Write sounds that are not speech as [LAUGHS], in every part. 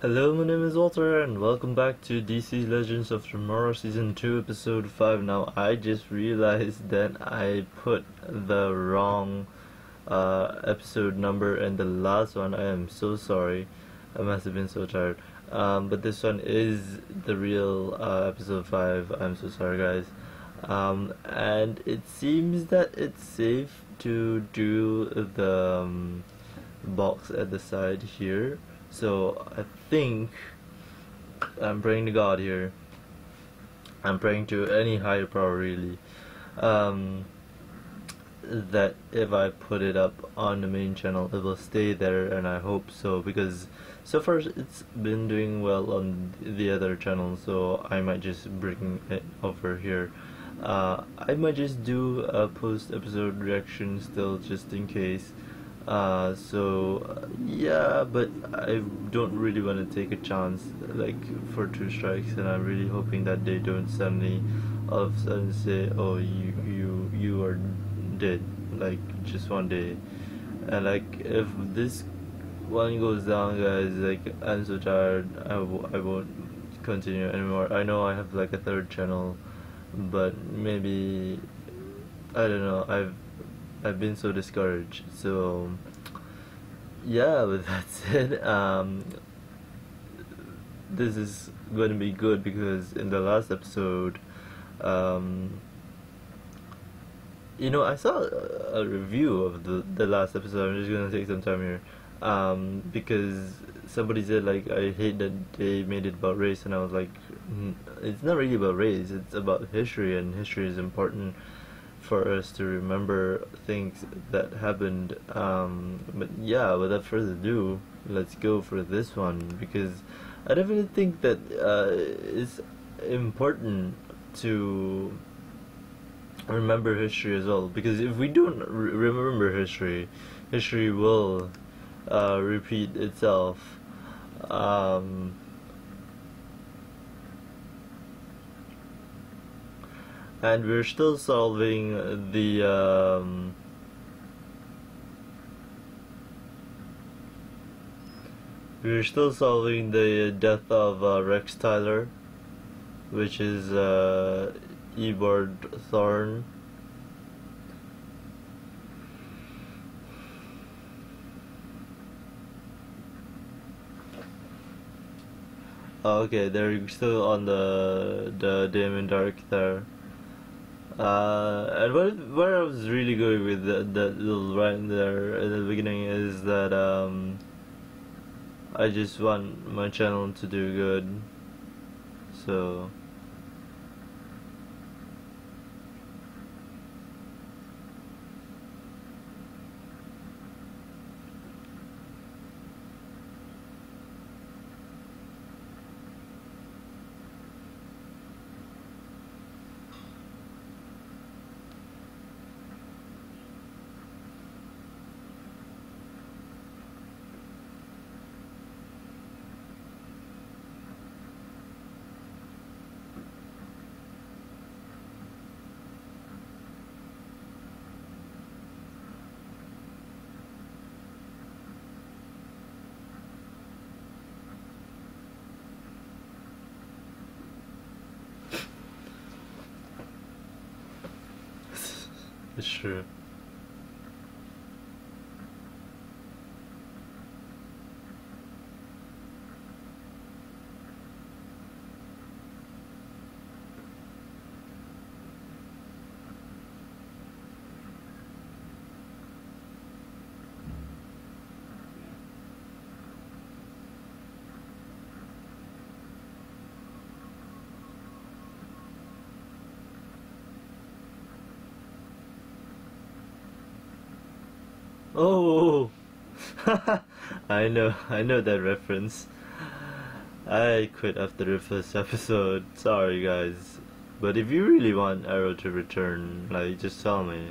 Hello, my name is Walter, and welcome back to DC Legends of Tomorrow Season 2, Episode 5. Now, I just realized that I put the wrong uh, episode number in the last one. I am so sorry. I must have been so tired. Um, but this one is the real uh, Episode 5. I'm so sorry, guys. Um, and it seems that it's safe to do the um, box at the side here so I think I'm praying to God here. I'm praying to any higher power really. Um, that if I put it up on the main channel it will stay there and I hope so because so far it's been doing well on the other channel so I might just bring it over here uh, I might just do a post episode reaction still just in case uh, so uh, yeah, but I don't really want to take a chance like for two strikes, and I'm really hoping that they don't suddenly all of a sudden say, "Oh, you you you are dead," like just one day. And like if this one goes down, guys, like I'm so tired. I w- I won't continue anymore. I know I have like a third channel, but maybe I don't know. I've I've been so discouraged. So yeah, with that said, um, this is going to be good because in the last episode, um, you know, I saw a, review of the the last episode. I'm just gonna take some time here, um, because somebody said like I hate that they made it about race, and I was like, it's not really about race. It's about history, and history is important for us to remember things that happened. Um, but yeah, without further ado, let's go for this one because I definitely think that uh, it's important to remember history as well because if we don't re remember history, history will uh, repeat itself. Um, and we're still solving the um, we're still solving the death of uh, Rex Tyler which is uh, oh, okay, they're still on the the Damien Darhk there. Uh, and what what I was really good with that, that little rhyme there at the beginning is that um, I just want my channel to do good, so. It's Oh, [LAUGHS] I know, I know that reference. I quit after the first episode. Sorry, guys. But if you really want Arrow to return, like, just tell me.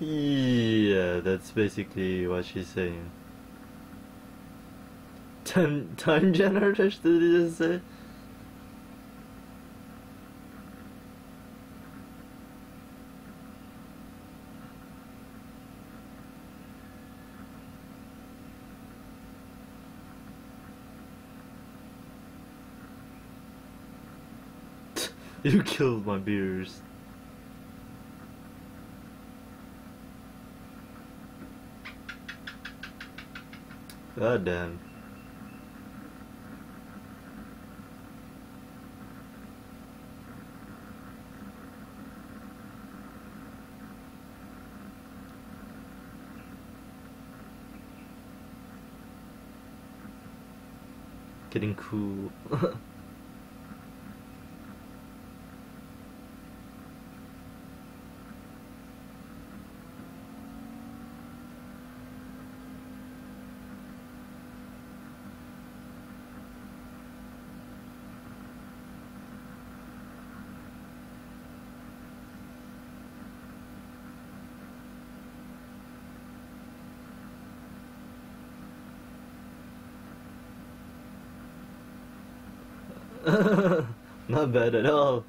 Yeah, that's basically what she's saying. Time time generators did he just say? [LAUGHS] you killed my beers. God damn. Getting cool. [LAUGHS] [LAUGHS] Not bad at all.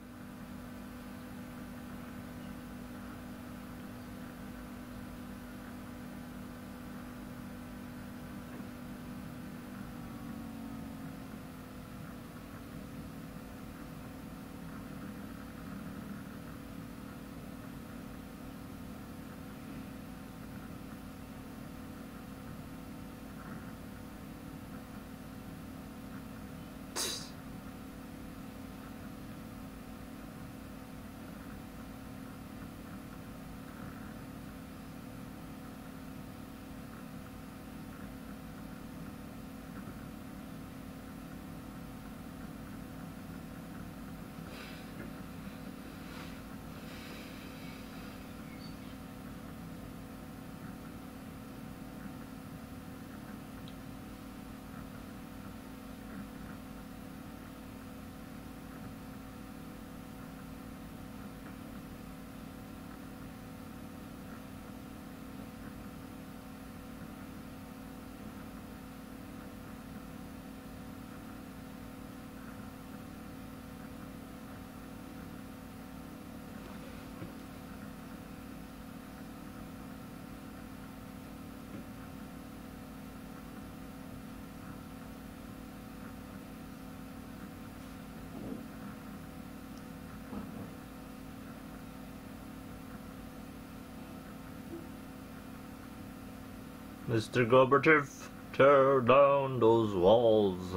Mr. Gorbachev, tear down those walls.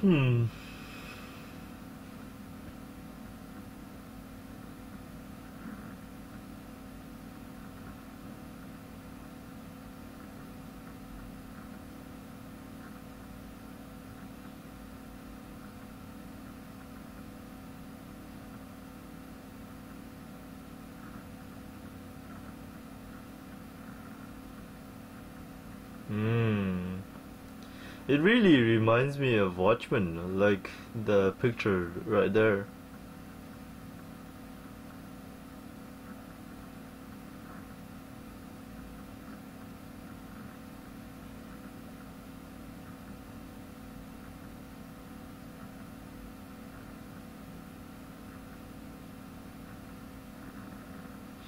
Hmm. It really reminds me of Watchmen, like the picture right there.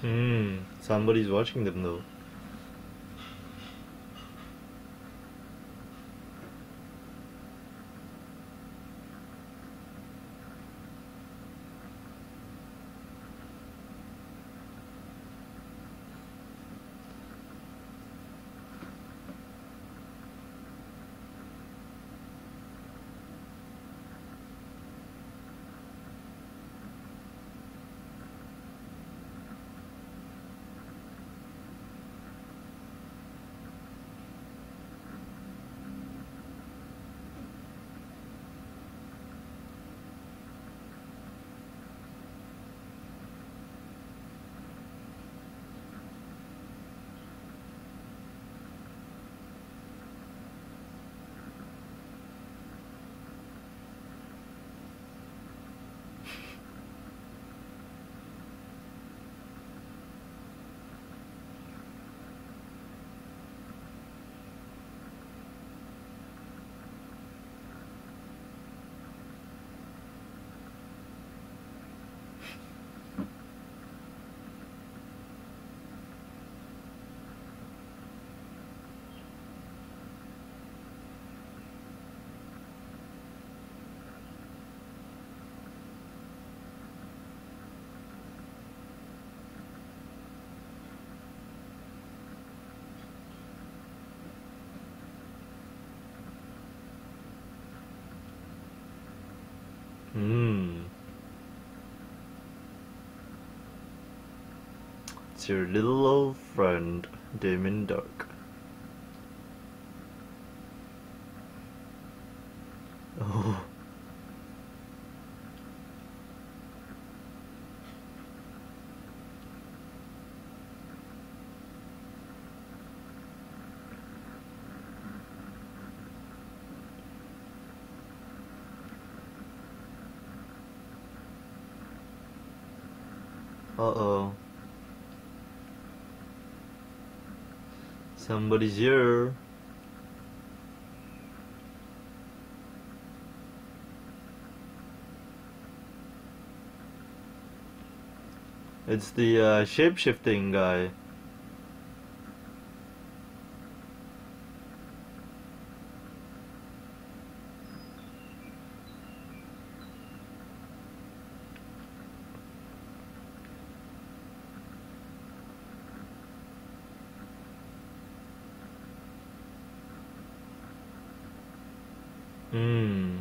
Hmm, somebody's watching them though. It's your little old friend, Damien Darhk. Oh. Uh-oh. Somebody's here. It's the uh, shape-shifting guy. Hmm.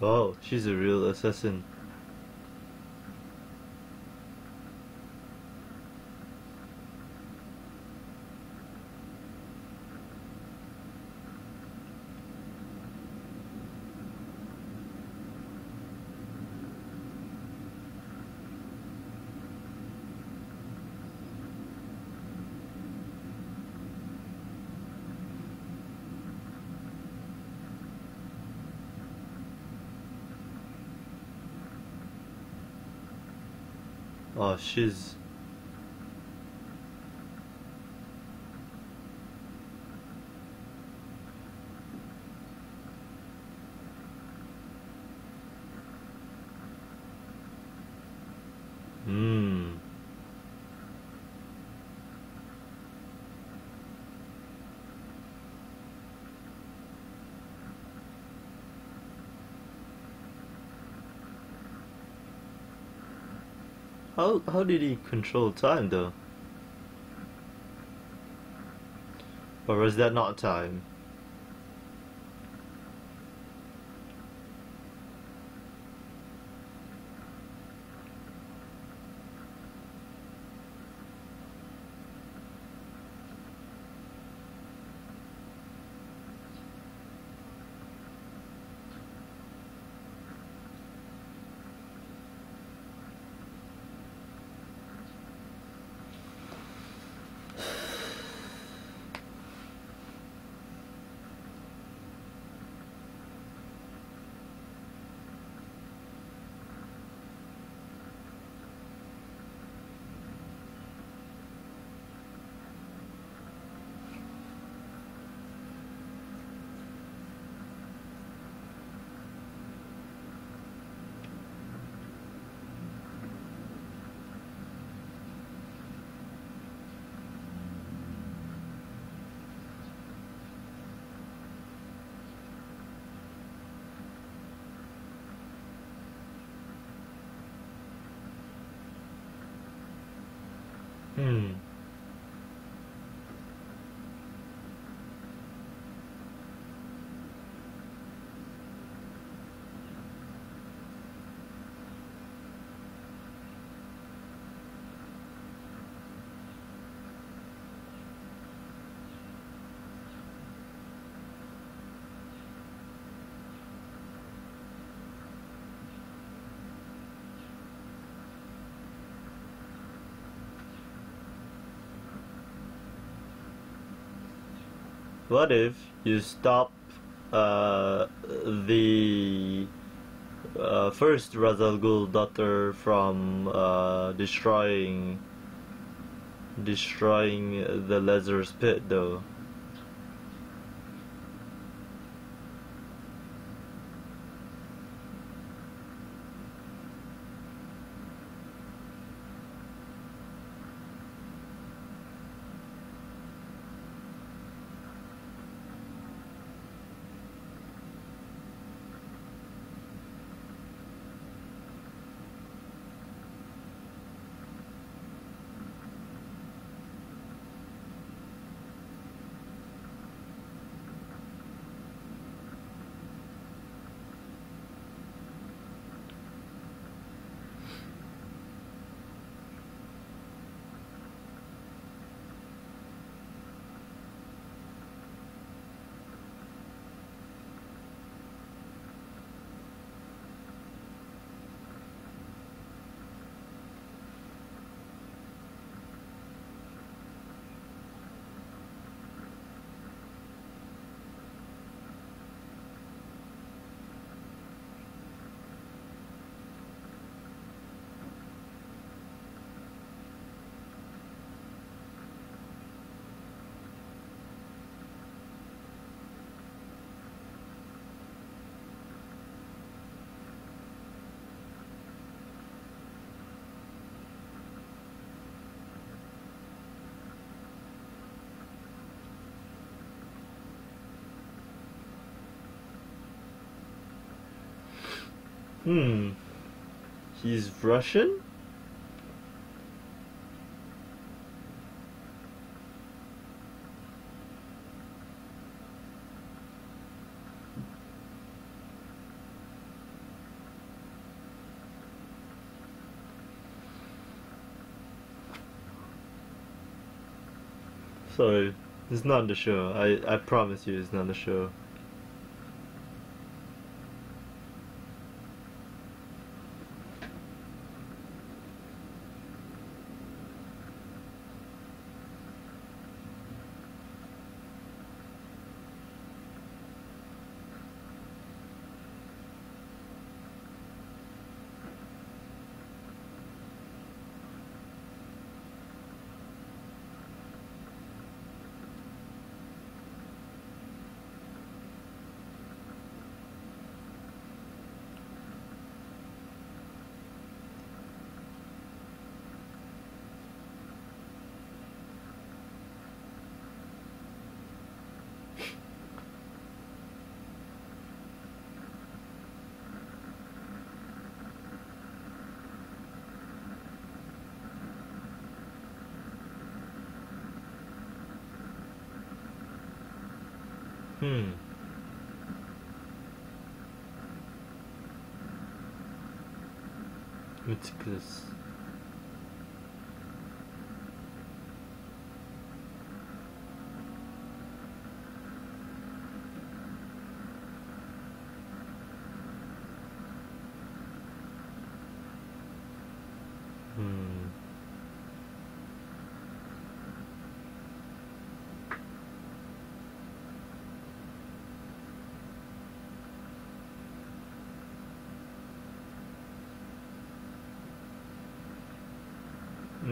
Wow, she's a real assassin. Oh, she's. Hmm. How how did he control time though? Or was that not time? Hmm. What if you stop uh, the uh, first Ra's Ghul daughter from uh, destroying destroying the Lazarus pit though? Hmm. He's Russian? Sorry, it's not the show. I, I promise you it's not the show. Hmm. Meticulous. Hmm.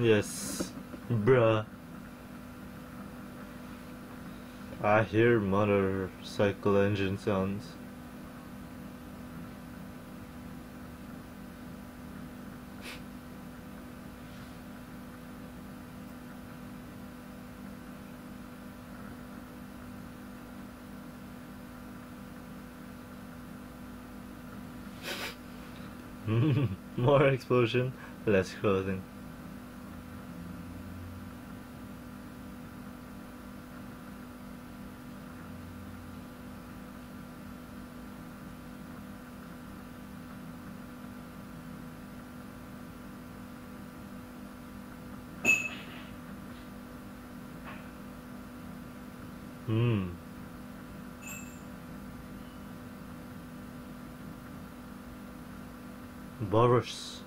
Yes, bruh. I hear motorcycle engine sounds. [LAUGHS] More explosion, less clothing. Hmm. Boris.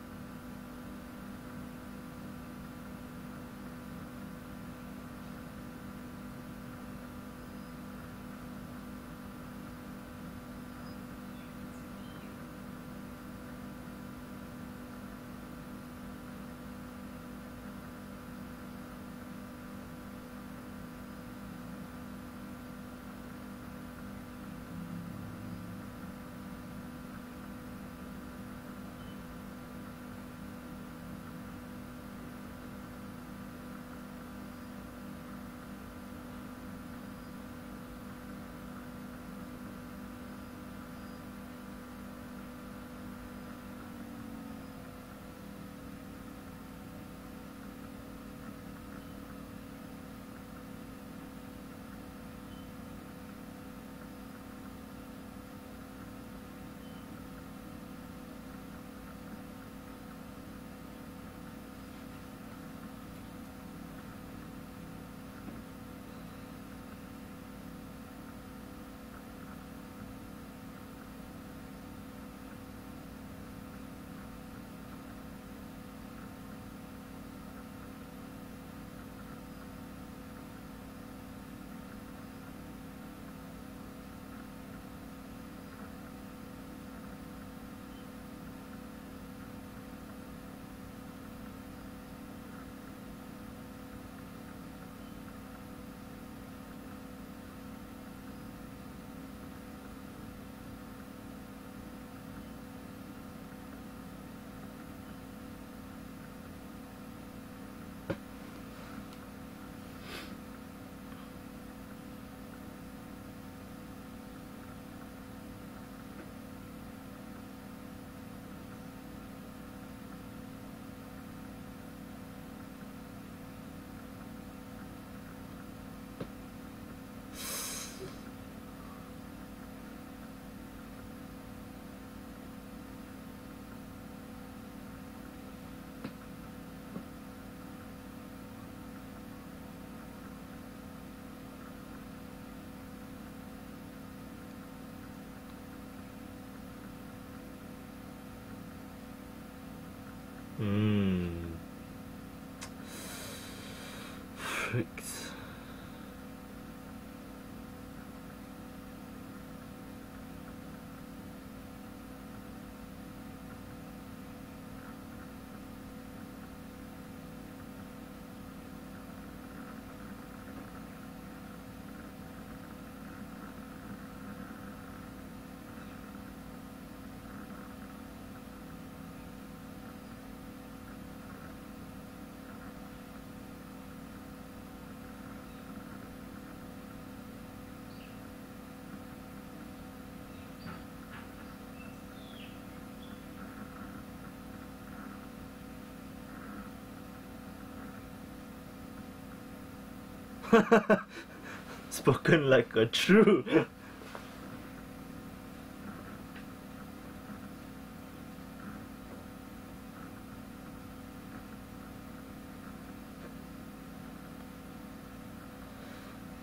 [LAUGHS] Spoken like a true.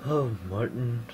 Oh, Martin.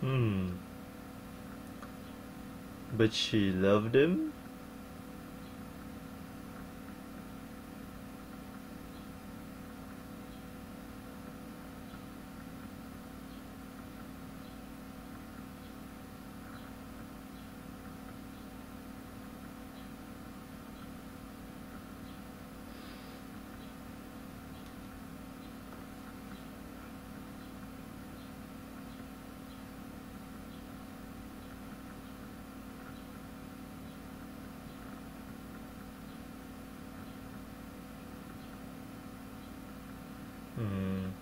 Hmm. But she loved him? Mm.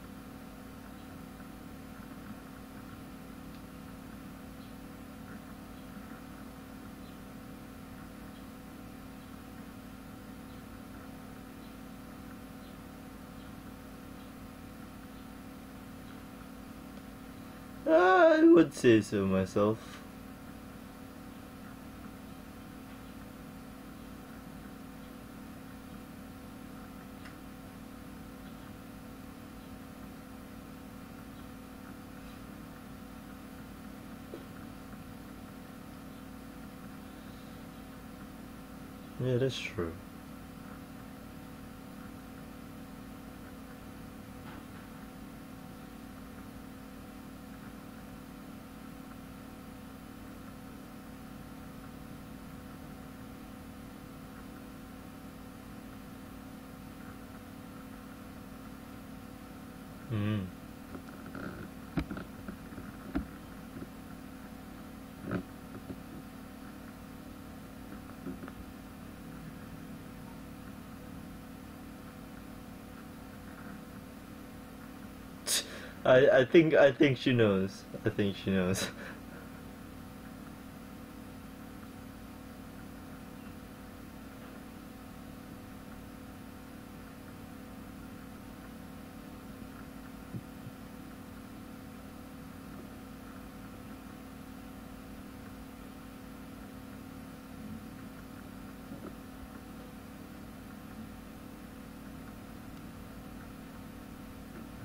Uh, I would say so myself. That's true. Mm. I I think I think she knows. I think she knows. [LAUGHS]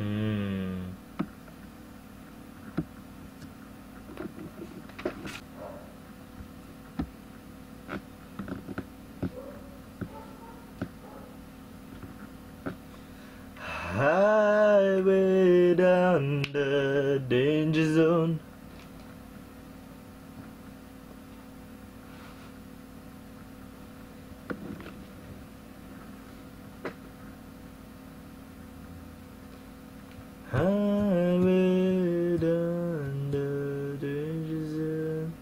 Hmm. Highway down the danger zone. Highway down the danger zone.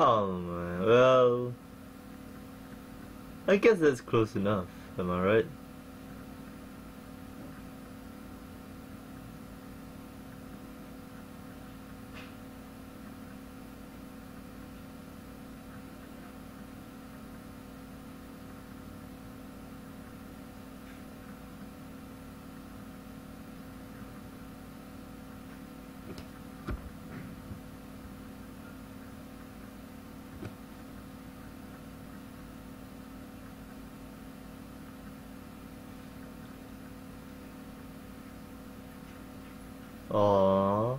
Oh man, well, I guess that's close enough. Am I right? Aww.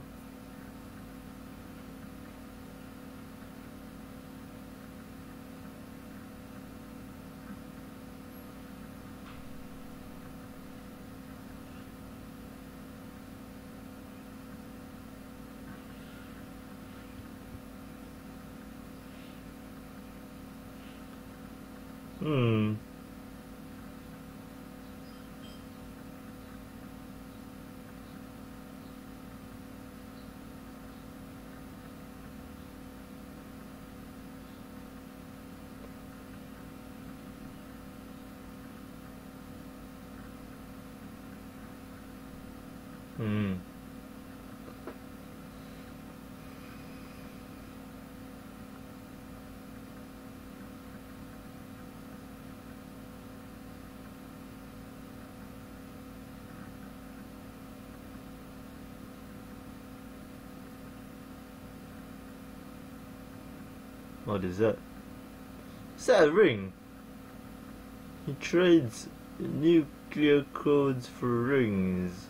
Hmm. Hmm. What is that? Is that a ring? He trades nuclear codes for rings.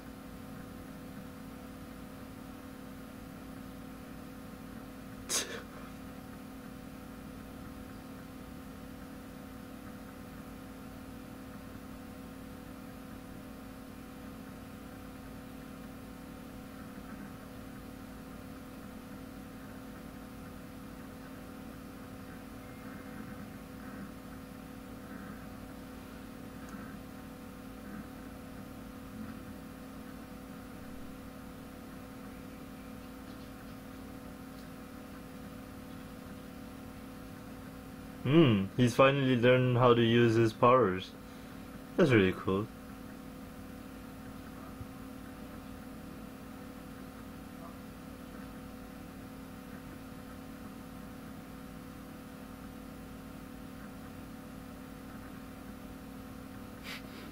Hmm, he's finally learned how to use his powers. That's really cool.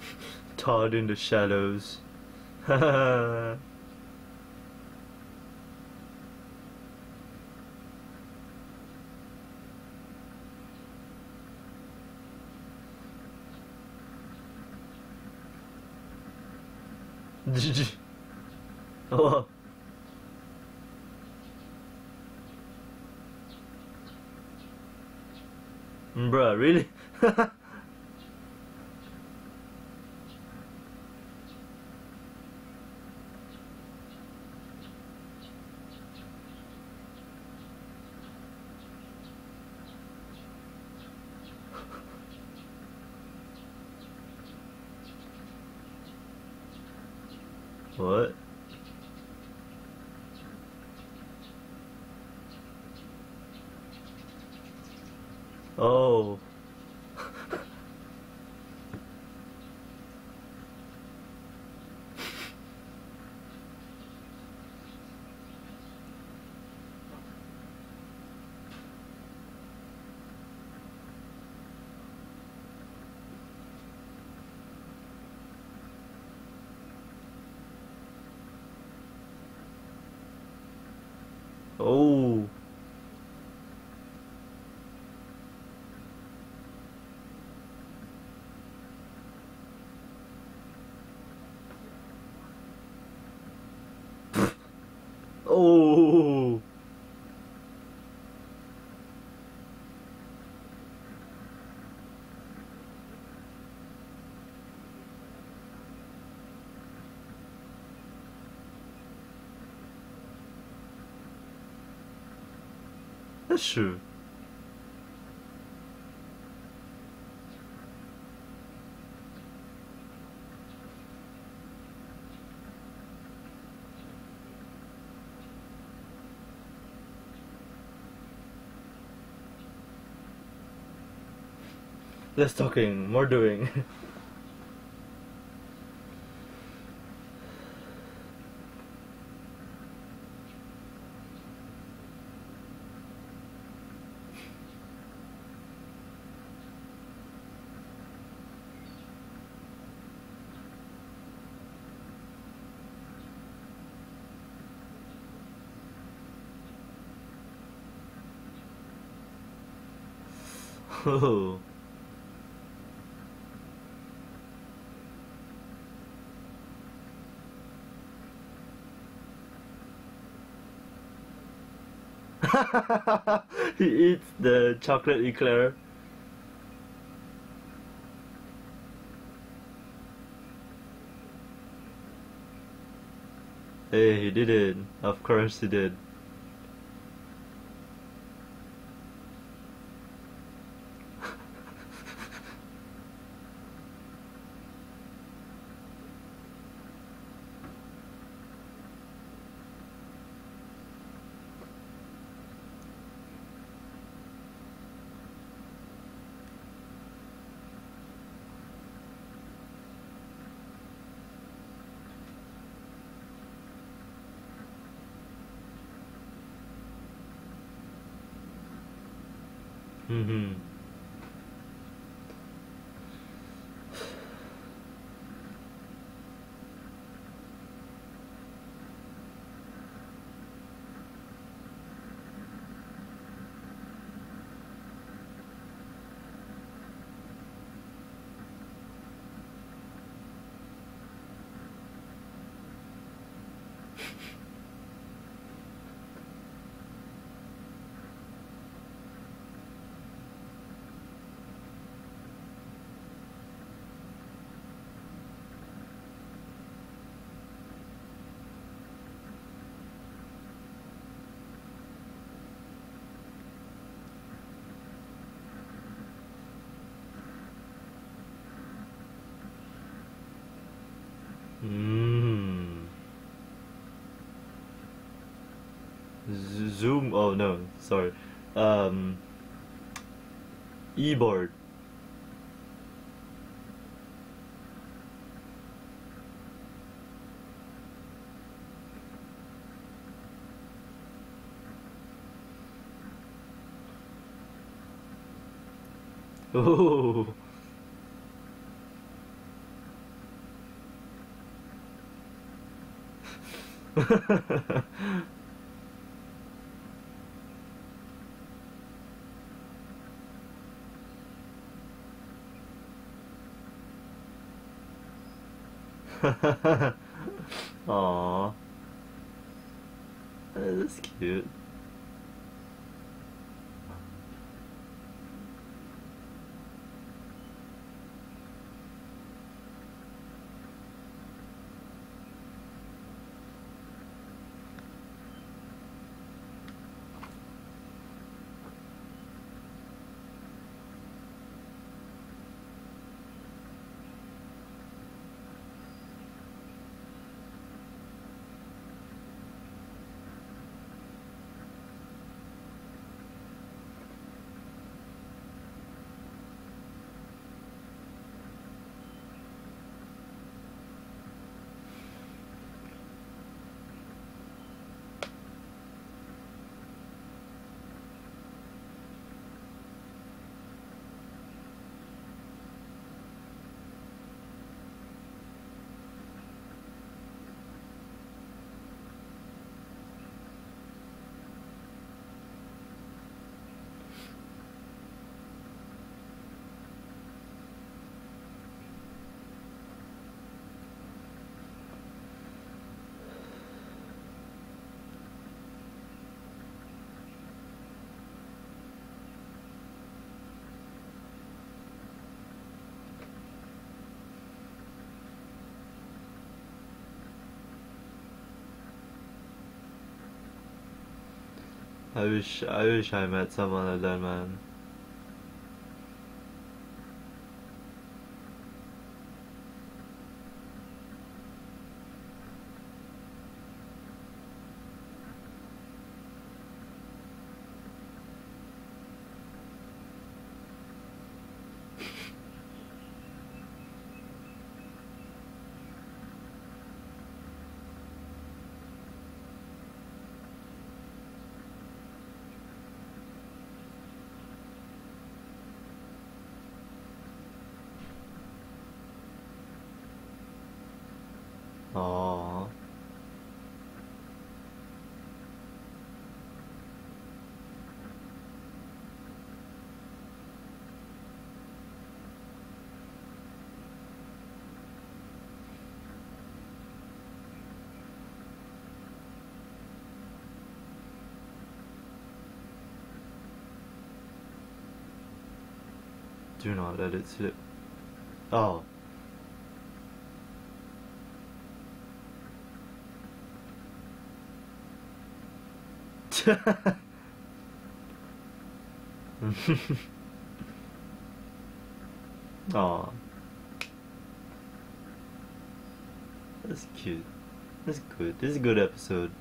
[LAUGHS] Todd in the shadows. [LAUGHS] oh. Bruh, really? [LAUGHS] what? Oh. Oh. Oh. True. Less talking, more doing. [LAUGHS] [LAUGHS] He eats the chocolate eclair. Hey, he did it. Of course he did. Zoom. Oh no, sorry. Um. Eobard. Ooh. [LAUGHS] [LAUGHS] Aww. That's cute. I wish I wish I met someone like that man. Aww. Do not let it slip. Oh. [LAUGHS] That's cute. That's good. This is a good episode.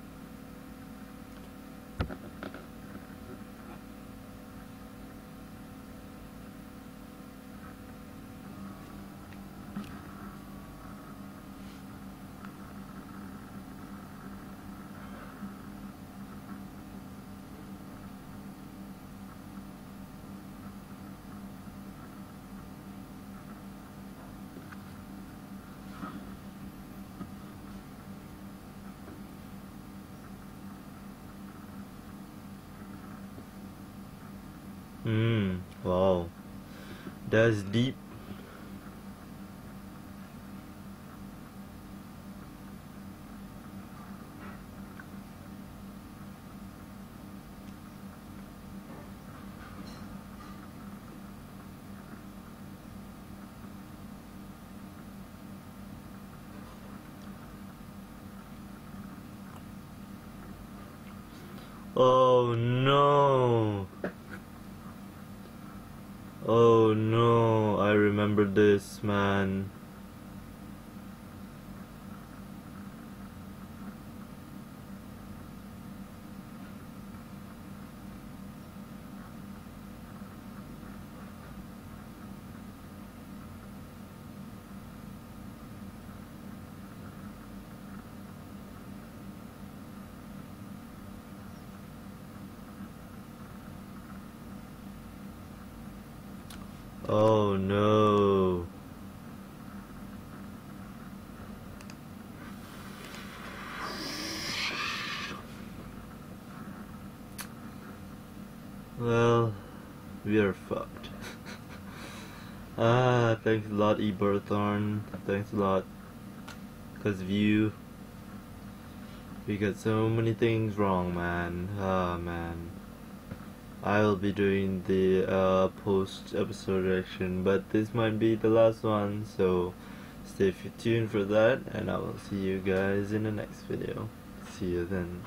Hmm. Wow. That's deep. Oh no. Oh no, I remember this, man. Oh no. Well, we are fucked. ah, thanks a lot, Eobard Thawne. Thanks a lot. Cause of you, we got so many things wrong, man. Ah, man. I will be doing the uh, post episode reaction, but this might be the last one, so stay tuned for that, and I will see you guys in the next video. See you then.